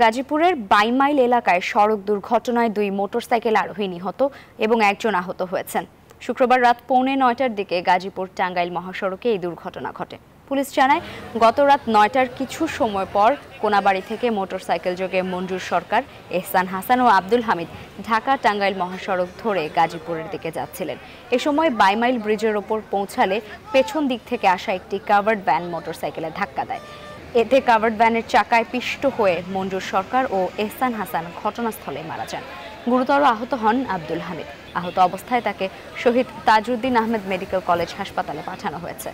গাজীপুরের বাইমাইল এলাকায় সড়ক দুর্ঘটনায় দুই মোটরসাইকেল আরোহী নিহত এবং একজন আহত হয়েছেন। শুক্রবার রাত পৌনে নয়টার দিকে গাজীপুর টাঙ্গাইল মহাসড়কে এই দুর্ঘটনা ঘটে। পুলিশ জানায়, গত রাত নয়টার কিছু সময় পর কোনাবাড়ি থেকে মোটরসাইকেল যোগে মঞ্জুর সরকার, এহসান হাসান ও আব্দুল হামিদ ঢাকা টাঙ্গাইল মহাসড়ক ধরে গাজীপুরের দিকে যাচ্ছিলেন। এ সময় বাইমাইল ব্রিজের ওপর পৌঁছালে পেছন দিক থেকে আসা একটি কাভার্ড ভ্যান মোটরসাইকেলে ধাক্কা দেয়। এতে কাভার্ড ভ্যানের চাকায় পিষ্ট হয়ে মঞ্জুর সরকার ও এহসান হাসান ঘটনাস্থলে মারা যান। গুরুতর আহত হন আব্দুল হামিদ। আহত অবস্থায় তাকে শহীদ তাজউদ্দিন আহমেদ মেডিকেল কলেজ হাসপাতালে পাঠানো হয়েছে।